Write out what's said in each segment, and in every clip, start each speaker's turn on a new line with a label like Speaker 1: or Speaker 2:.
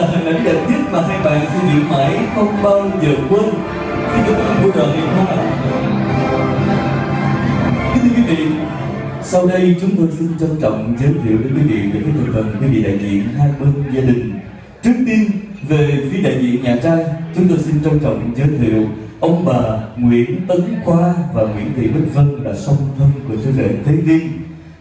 Speaker 1: là hình ảnh đẹp nhất mà hai bạn sẽ giữ mãi không bao giờ quên. Xin cảm ơn của đoàn liên hoa kính thưa quý vị, sau đây chúng tôi xin trân trọng giới thiệu đến quý vị về cái thành phần quý vị đại diện hai bên gia đình. Trước tiên, về phía đại diện nhà trai, chúng tôi xin trân trọng giới thiệu ông bà Nguyễn Tấn Khoa và Nguyễn Thị Bích Vân là song thân của chú rể Thế Viên.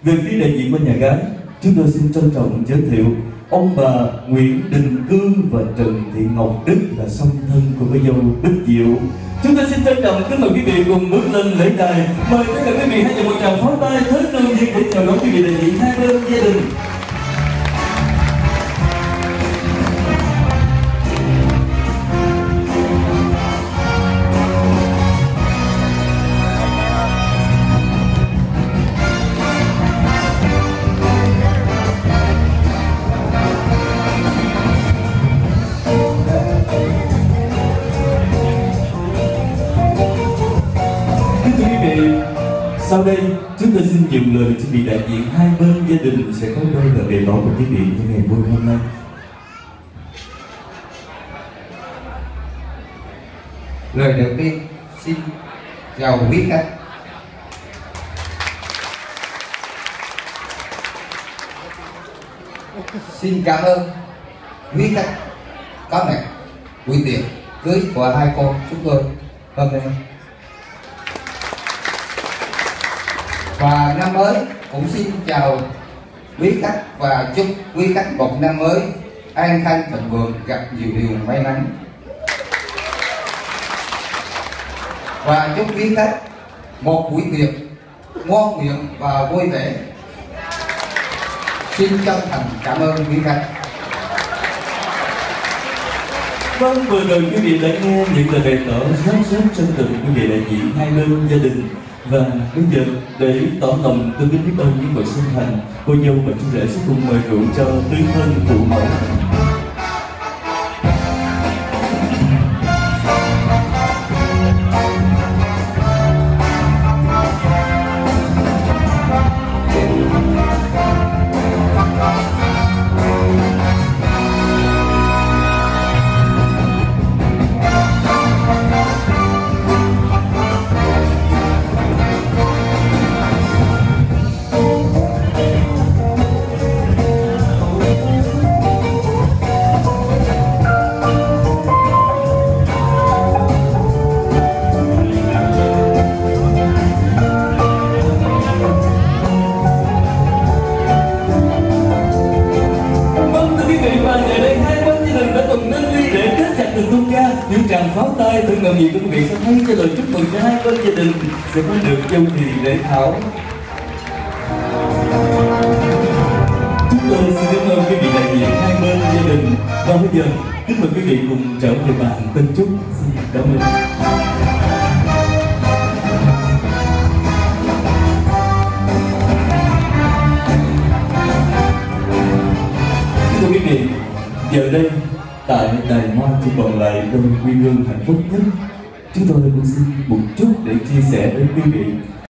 Speaker 1: Về phía đại diện bên nhà gái, chúng tôi xin trân trọng giới thiệu ông bà Nguyễn Đình Cư và Trần Thị Ngọc Đức là song thân của cô dâu Bích Diệu Chúng ta xin trân trọng kính mời quý vị cùng bước lên lễ đài. Mời tất cả quý vị hãy dành một tràng pháo tay thế nồng nhiệt để chào đón quý vị đại diện hai bên gia đình. Sau đây, chúng tôi xin dừng lời cho vị đại diện hai bên gia đình sẽ có đôi lời đề tỏ của quý vị trong ngày vui hôm nay.
Speaker 2: lời đầu tiên, xin chào quý khách xin cảm ơn quý khách có mẹ quý tiệc cưới của hai con chúng tôi hôm nay và năm mới cũng xin chào quý khách và chúc quý khách một năm mới an khang thịnh vượng gặp nhiều điều may mắn. Và chúc quý khách một buổi tiệc ngon miệng và vui vẻ. Xin chân thành cảm ơn quý khách.
Speaker 1: Vâng, vừa rồi quý vị đã nghe những lời bày tỏ rất rất chân tình quý vị đại diện hai bên gia đình. Vâng, và bây giờ, để tỏ lòng tôi kính biết ơn những người sinh thành, cô dâu và chú rể sẽ cùng mời rượu cho tứ thân phụ mẫu. Để từng tung ca những tràng pháo tay từ ngầm nhiệt của quý vị sẽ thấy cho lời chúc mừng cho hai bên gia đình. Sẽ có được châu thì để thảo. Chúng tôi xin cảm ơn quý vị đại diện hai bên gia đình. Và bây giờ kính mời quý vị cùng trở về bàn tân trúc xin cảm ơn. Thưa quý vị, giờ đây tại đài hoa chỉ còn lại đôi quy hương hạnh phúc nhất. Chúng tôi cũng xin một chút để chia sẻ với quý vị